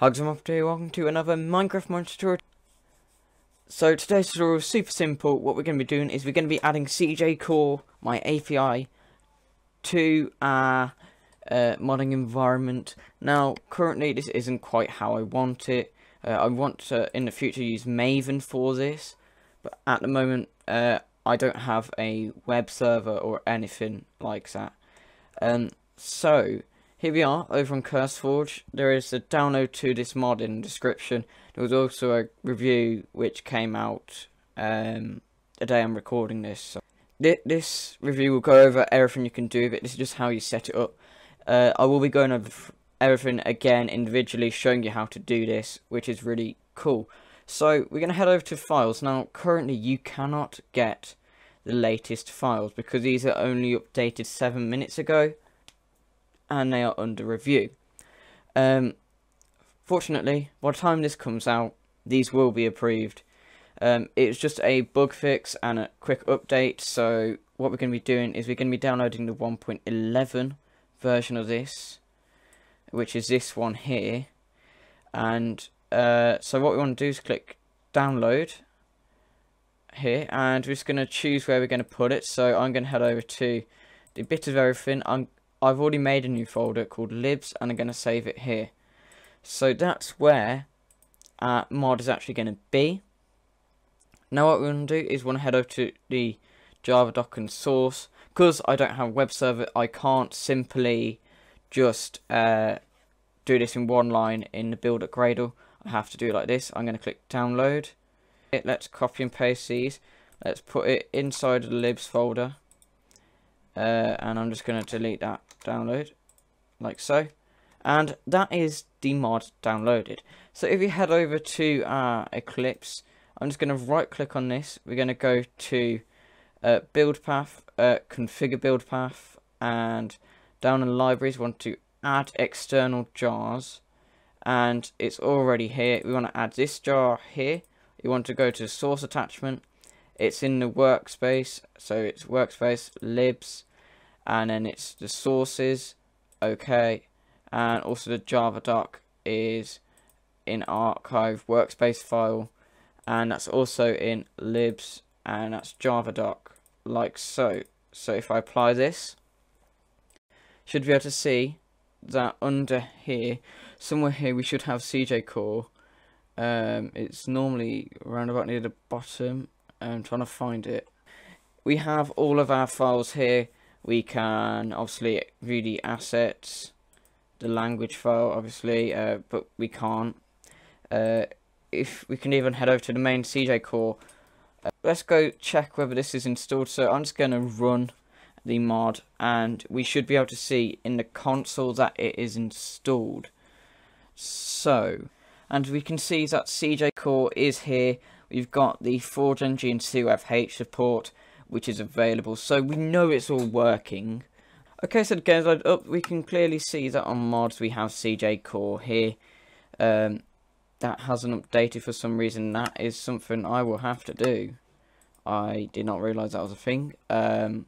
Hugs and up to welcome to another Minecraft modding tutorial. So today's tutorial is super simple. What we're going to be doing is we're going to be adding CJCore, my API, to our uh, modding environment. Now, currently this isn't quite how I want it. Uh, I want to, in the future, use Maven for this. But at the moment, uh, I don't have a web server or anything like that. Um, so, here we are over on CurseForge. There is a download to this mod in the description. There was also a review which came out um, the day I'm recording this. So this review will go over everything you can do, but this is just how you set it up. Uh, I will be going over everything again individually, showing you how to do this, which is really cool. So we're going to head over to files. Now, currently you cannot get the latest files because these are only updated seven minutes ago and they are under review. Um, fortunately, by the time this comes out, these will be approved. Um, it's just a bug fix and a quick update, so what we're going to be doing is we're going to be downloading the 1.11 version of this, which is this one here. And uh, so what we want to do is click download here, and we're just going to choose where we're going to put it. So I'm going to head over to the bit of everything. I'm I've already made a new folder called libs and I'm going to save it here. So that's where our mod is actually going to be. Now what we're going to do is want to head over to the Java doc and source. Because I don't have a web server, I can't simply just uh, do this in one line in the build.gradle. I have to do it like this. I'm going to click download. Let's copy and paste these. Let's put it inside the libs folder. Uh, and I'm just going to delete that download like so. And that is the mod downloaded. So if you head over to uh, Eclipse I'm just going to right click on this. We're going to go to uh, build path uh, configure build path and down in libraries we want to add external jars. And it's already here. We want to add this jar here. You want to go to source attachment. It's in the workspace. So it's workspace libs and then it's the sources okay. And also the java doc is in archive workspace file. And that's also in libs and that's java doc like so. So if I apply this should be able to see that under here somewhere here we should have CJCore. Um, it's normally around about near the bottom. I'm trying to find it. We have all of our files here we can obviously view the assets, the language file obviously, uh, but we can't. Uh, if we can even head over to the main CJCore, uh, let's go check whether this is installed. So I'm just going to run the mod and we should be able to see in the console that it is installed. So, and we can see that CJCore is here. We've got the Forge Energy CoFH support which is available. So we know it's all working. Okay, so guys, up, we can clearly see that on mods we have CJCore here. Um, that hasn't updated for some reason. That is something I will have to do. I did not realise that was a thing. Um,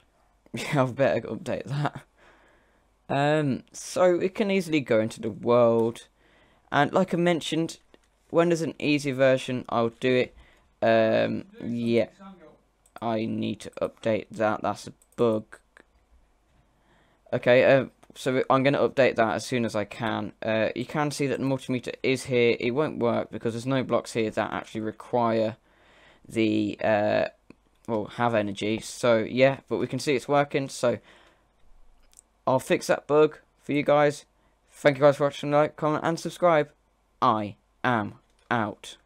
yeah, I've better update that. Um, so it can easily go into the world. And like I mentioned, when there's an easy version, I'll do it. Um, yeah. I need to update that. That's a bug. Okay, uh, so I'm going to update that as soon as I can. Uh, you can see that the multimeter is here. It won't work because there's no blocks here that actually require the, uh, well, have energy. So, yeah, but we can see it's working. So, I'll fix that bug for you guys. Thank you guys for watching, like, comment, and subscribe. I am out.